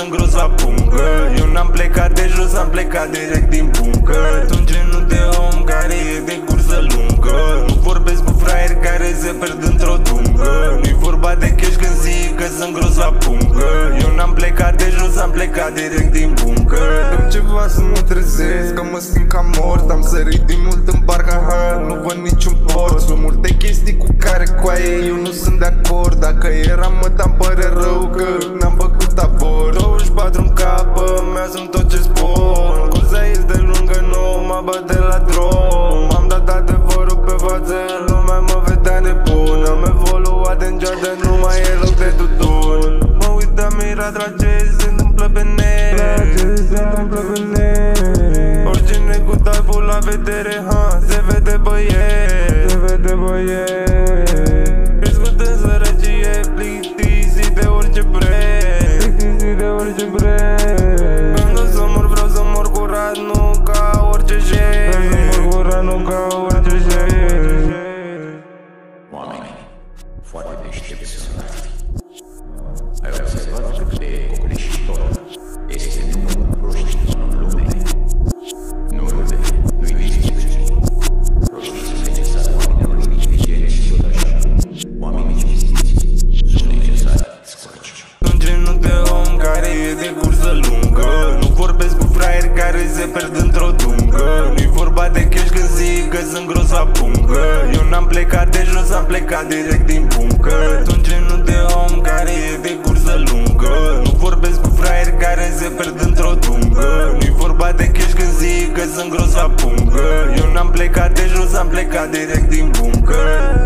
sunt gros la pungă. Eu n-am plecat de jos, am plecat direct din bunker Sunt genul de om care e de cursă lungă. Nu vorbesc cu fraieri care se pierd într-o dungă. Nu-i vorba de cash când zic că sunt gros la pungă. Eu n-am plecat de jos, am plecat direct din bunker Dăm ceva să mă trezesc, că mă simt ca mort Am sărit din mult în barca, ha, nu văd niciun port Sunt multe chestii cu care coaie eu nu sunt de acord. Dacă eram mă am sunt tot ce spun. Cuza este lungă, nu mă bate la drum. Am dat adevărul pe față, lumea mă vedea nebun. Am evoluat în geadă, nu mai e loc de tutun. Mă uit de mirat la ce se întâmplă pe net. Ce se întâmplă pe net. Oricine cu type la vedere, ha, se vede băiet Se vede băiet deștepți sunt. Ai observat cât de copleșitor plecat direct din bunker Sunt genul de om care e de cursă lungă. Nu vorbesc cu fraieri care se pierd într-o dungă. Nu-i vorba de cash când zic că sunt gros la pungă. Eu n-am plecat de jos, am plecat direct din bunker